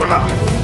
ことだ。